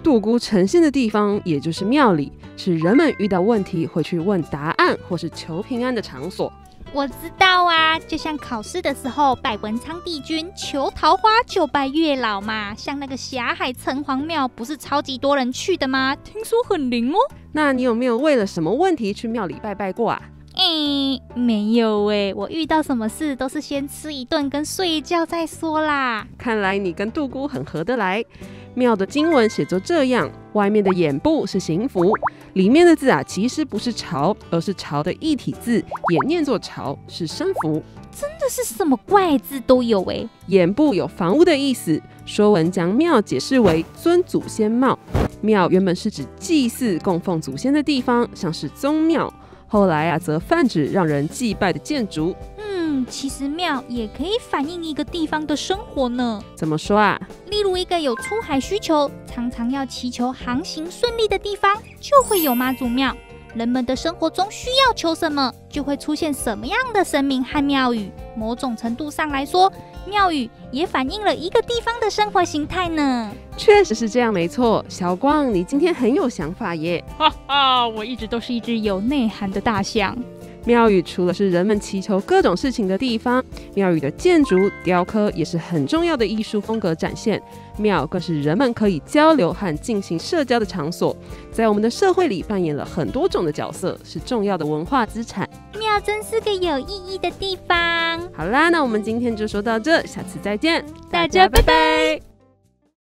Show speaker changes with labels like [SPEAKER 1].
[SPEAKER 1] 杜姑呈现的地方，也就是庙里，是人们遇到问题会去问答案或是求平安的场所。
[SPEAKER 2] 我知道啊，就像考试的时候拜文昌帝君、求桃花就拜月老嘛。像那个霞海城隍庙，不是超级多人去的吗？听说很灵哦。
[SPEAKER 1] 那你有没有为了什么问题去庙里拜拜过啊？
[SPEAKER 2] 诶，没有诶，我遇到什么事都是先吃一顿跟睡一觉再说啦。
[SPEAKER 1] 看来你跟杜姑很合得来。庙的经文写作这样，外面的眼部是行符，里面的字啊，其实不是朝，而是朝的一体字，也念作朝，是生符。
[SPEAKER 2] 真的是什么怪字都有诶。
[SPEAKER 1] 眼部有房屋的意思，《说文》将庙解释为尊祖先庙。庙原本是指祭祀供奉祖先的地方，像是宗庙。后来啊，则泛指让人祭拜的建筑。
[SPEAKER 2] 嗯，其实庙也可以反映一个地方的生活呢。
[SPEAKER 1] 怎么说啊？
[SPEAKER 2] 一个有出海需求，常常要祈求航行顺利的地方，就会有妈祖庙。人们的生活中需要求什么，就会出现什么样的神明和庙宇。某种程度上来说，庙宇也反映了一个地方的生活形态呢。
[SPEAKER 1] 确实是这样，没错。小光，你今天很有想法耶！
[SPEAKER 2] 哈哈，我一直都是一只有内涵的大象。
[SPEAKER 1] 庙宇除了是人们祈求各种事情的地方，庙宇的建筑雕刻也是很重要的艺术风格展现。庙更是人们可以交流和进行社交的场所，在我们的社会里扮演了很多种的角色，是重要的文化资产。
[SPEAKER 2] 庙真是个有意义的地方。
[SPEAKER 1] 好啦，那我们今天就说到这，下次再见，
[SPEAKER 2] 大家拜拜。